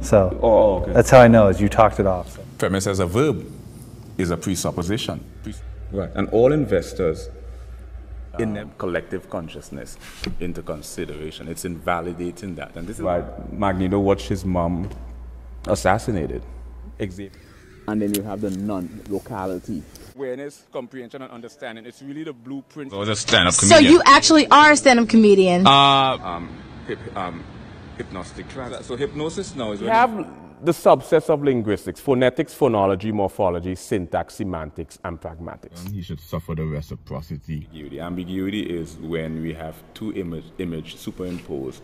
So Oh, okay. that's how I know is you talked it off. So. Premise as a verb is a presupposition. Right. And all investors in their collective consciousness into consideration. It's invalidating that. And this is Right. Magneto watched his mom assassinated. Exit. and then you have the non-locality. Awareness, comprehension, and understanding. It's really the blueprint. I was a stand-up So you actually are a stand-up comedian. um, hip, um, hypnostic trance. So hypnosis now is We when have the subsets of linguistics phonetics, phonology, morphology, syntax, semantics, and pragmatics. he should suffer the reciprocity. ambiguity. Ambiguity is when we have two image, image superimposed